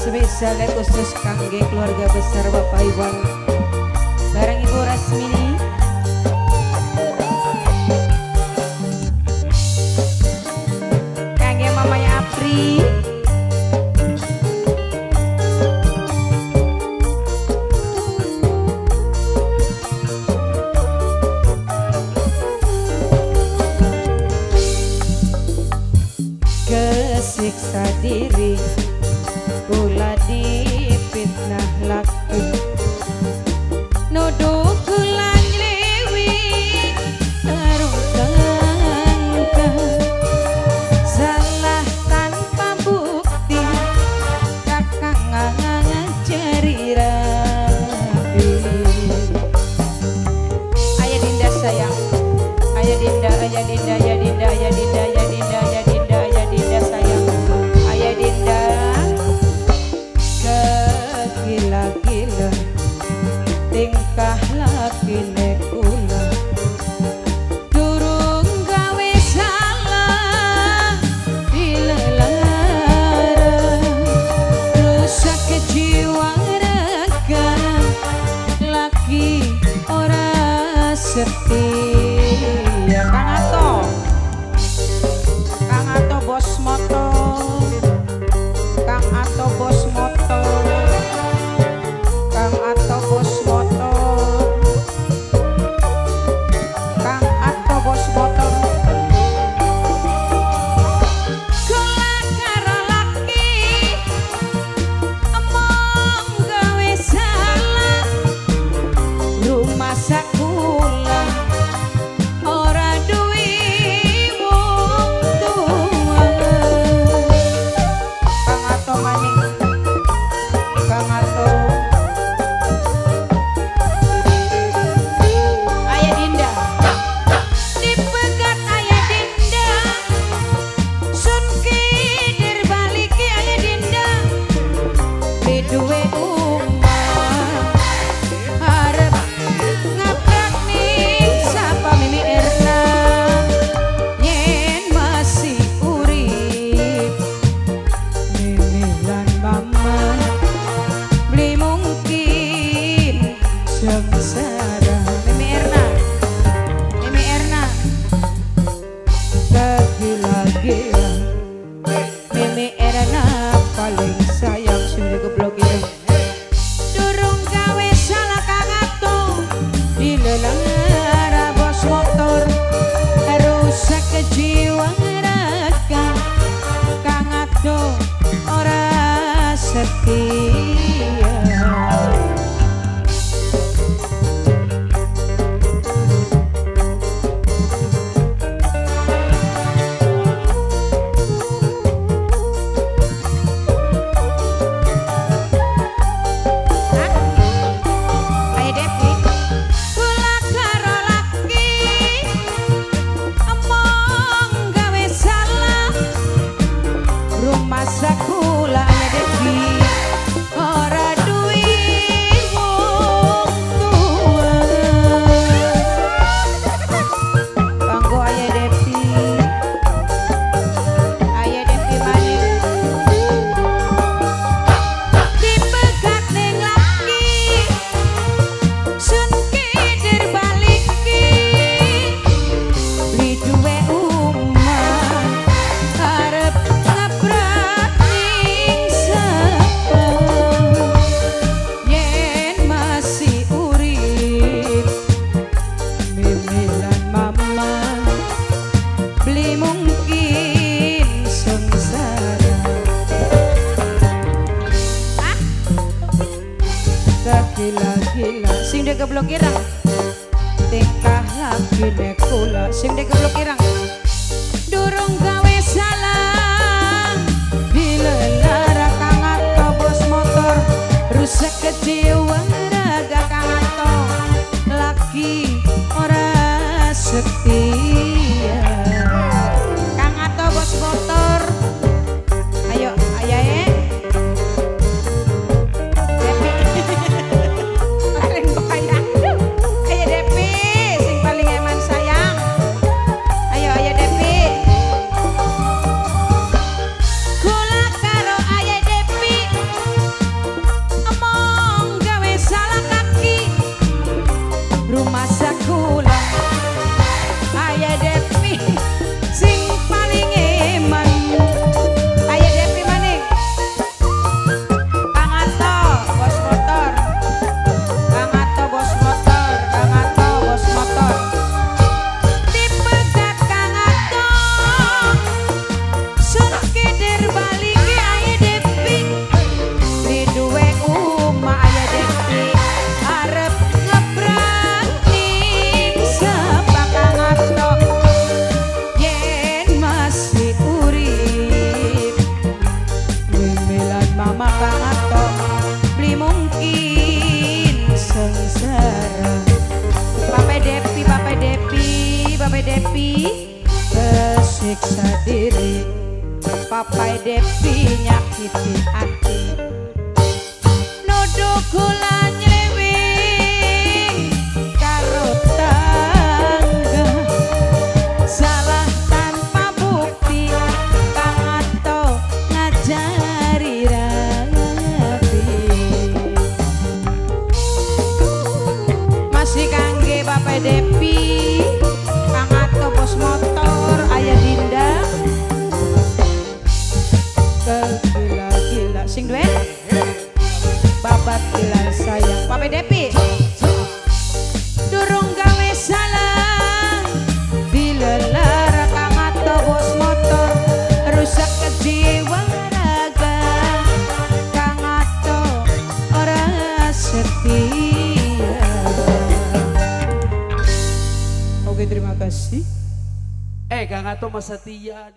spesial khusus kangge keluarga besar Bapak Iwan Barang Ibu Rasmini kakek mamanya Apri. Kesiksa diri. ora sepi. gila-gila sing dek keblok irang tingkah lagi nekula. sing dek keblok irang durung gawe salah bila lara kangat kobos motor rusak kecewa. Kesiksa diri Papai Depi nyakiti hati. Nuduh kula Sing duet. Babat gila sayang Bapak Depi. Durung gawe salah. Dilelar Kang Ato bos motor Rusak kejiwa raga. Kang Ato ora setia. Oke terima kasih. Eh, Kang Ato Mas Setia.